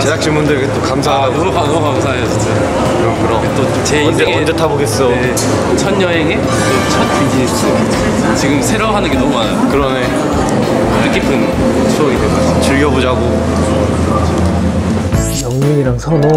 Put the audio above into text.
제작진분들께 또 감사하다고 아, 너무, 너무 감사해요, 진짜. 그럼 그럼 또제 언제 인생에 언제 타보겠어 네, 첫 여행에 첫 비즈니스. 지금 새로 하는 게 너무 많아요. 그러네 뜻깊은 추억이 되고. 즐겨보자고 영민이랑 선호